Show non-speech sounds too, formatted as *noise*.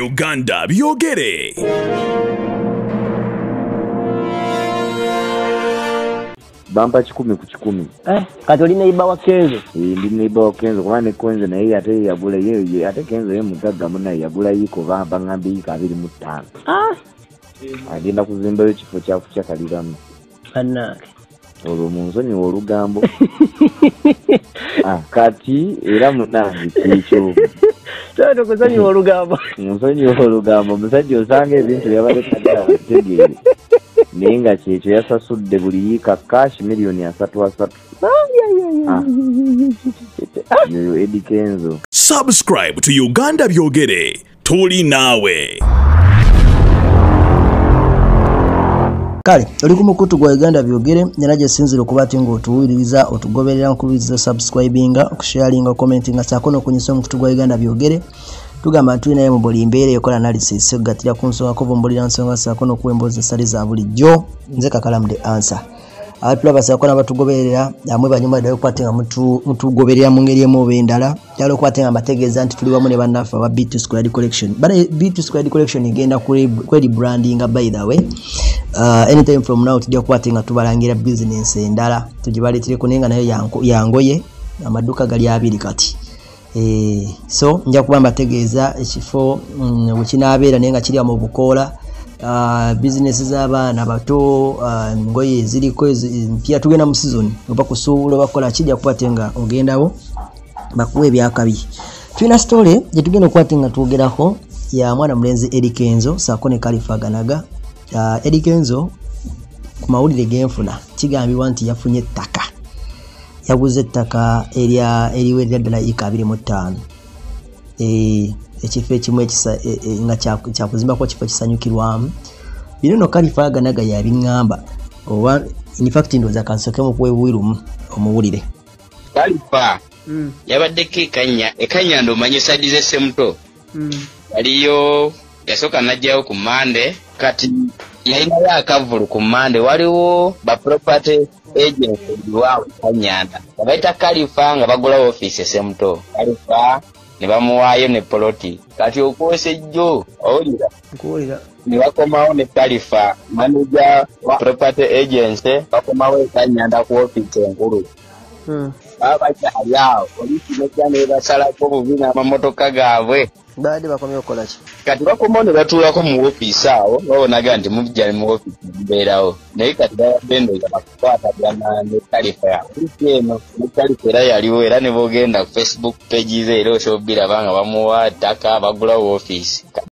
uganda. Byogere. Bampa kikumi ku kikumi. Eh, kati olina iba wa kenzo? Eh, ndi neibawo kenzo. Kuba ne konzo naye ate yagula ye ye- ate kenzo ye mutaggamu naye yagula yiiko ba- baŋŋambye yiiko abiri mu ttaano. Ah, agenda kuzimbayo kifo kyafu kyakaliramu bannange olwo munsonyiwa olugambo *laughs* Ah, kati era munange kiikyo toto kusonyiwa olugambo *laughs* munsonyiwa olugambo omusajja osanga ebintu byabadde tagategeere naye nga kyekyo yasasudde buli yiika kashi miliyoni asatu asatu. Ah. yoyo edi kenzo. Subscribe to uganda byogere. Tuli naawe kale oli ku mukutu gwa uganda byogere nera gyesinzire okuba ti ng'otuwuliriza otugoberera nkubiriza subscribinga okusharinga commentinga saako nokunyisa omukutu gwa uganda byogere. Tugamba nti tulinaye mu buli mbeera ekola analysis okugatira ku nsonga kuvumbulira nsonga saako nokuwa emboozi esali za bulijjo. Nze kakalamu the answer. Abatulaba saako nabatugoberera amwe banyuma ddala okuba nga mutu- mutugoberera mu ngeri emu oba endala. Ddala okuba nga mbategeeza nti tuli wamu ne bannaffe aba b2 squared collection. Bale b squared collection egenda kweri brandinga by the way uh, anytime from now tujja kuba ate nga tubalangira business endala tugibaleetereko naye nga nayo yangoye amaduuka gali abiri kati. Eh, so nja kuba mbategeeza ekifo mm, wekinaabeera naye nga kiri mu bukoola. Uh, bizinesi z'abaana bato uh, ngoye eziriko ezi- mpya tugenda mu season oba kusuubula oba kukola kijja kuba te nga ogendawo bakuwa ebyakabi. Tulina sitole gyetugenda okuba te nga twogerako ya mwana mulenzi eri kenzo saako ne kalifa uh, eri kenzo ku mawulire genfuna kigambibwa nti yafunye ettaka. Yaguze ettaka eriwerera ddala ika abiri mu ttaano. Eh, ekifo ekimu ekisa- e- e- nga kya- kyakuzimbako kifo kisanyukirwamu bino no kalifa ganaga yabiŋŋamba oba infact ndowooza kansokemu kuwebuwirumu omuwulire. Kalifa yabaddeko ekanya ekanya ndomanyi sadi zesemuto waliyo yasooka najjayo ku mande. Kati yalinayo akavulu ku mande waliwo ba property agent ebiwaawo kanyanda. Abaita kalifa nga bagulawo ofiisi esemuto kalifa ne bamuwaayo ne poloti. Kati okwosa ejjo owulira? Nkuwulira. Ne bakomawo ne kalifa manager wa property agency bakomawo ekanyanda ku ofiisi enkulu. Baba bakyali awo polisi nejja nebasalako bubi n'amamotoka gaabwe baadde bakomye okukola ki kati bakomawo ne batuulako mu ofiisi awo babonaga nti mujja mu ofiisi mubeerawo naye kati babadde ndoza bakukwatagana ne kalifa ya polisi eno ne kalifa era yaliwo era ne bogenda ku facebook page ze era osobiraba nga bamuwa ttaka bagulawo ofiisi